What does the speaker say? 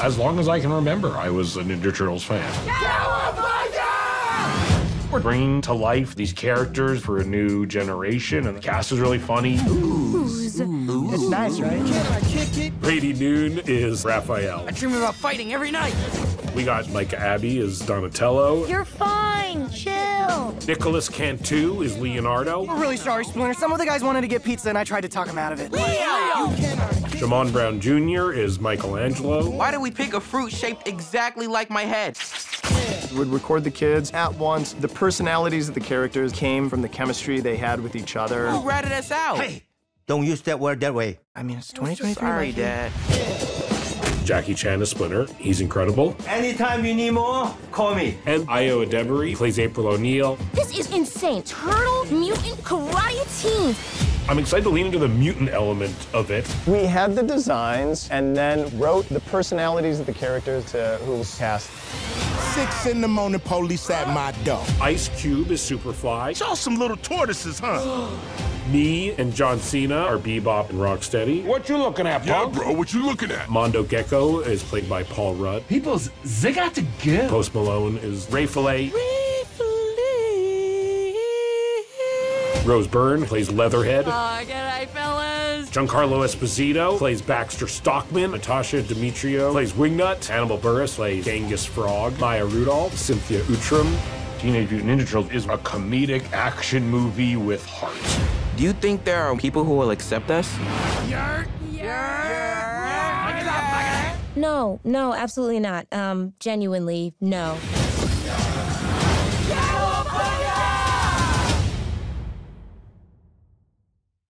As long as I can remember, I was a Ninja Turtles fan. We're bringing to life these characters for a new generation, and the cast is really funny. It's nice, right? Brady Noon is Raphael. I dream about fighting every night. We got Micah Abbey as Donatello. You're fine. Chill. Nicolas Cantu is Leonardo. We're really sorry, Splinter. Some of the guys wanted to get pizza, and I tried to talk them out of it. Shamon Brown Jr. is Michelangelo. Why did we pick a fruit shaped exactly like my head? We would record the kids at once. The personalities of the characters came from the chemistry they had with each other. Who ratted us out? Hey, don't use that word that way. I mean, it's 2023. Sorry, Mikey. Dad. Jackie Chan is Splinter. He's incredible. Anytime you need more, call me. And Ayo Edebiri plays April O'Neil. This is insane. Turtle, mutant, karate teens. I'm excited to lean into the mutant element of it. We had the designs and then wrote the personalities of the characters to who was cast. Six in the morning, police at my door. Ice Cube is Superfly. Y'all some little tortoises, huh? Me and John Cena are Bebop and Rocksteady. What you looking at, yeah, bro, what you looking at? Mondo Gecko is played by Paul Rudd. People's they got to give. Post Malone is Ray Fillet. Rose Byrne plays Leatherhead. Oh, good night, fellas. Giancarlo Esposito plays Baxter Stockman. Natasia Demetriou plays Wingnut. Hannibal Buress plays Genghis Frog. Maya Rudolph. Cynthia Utrom. Teenage Mutant Ninja Turtles is a comedic action movie with heart. Do you think there are people who will accept us? No, no, absolutely not. Um, genuinely, no.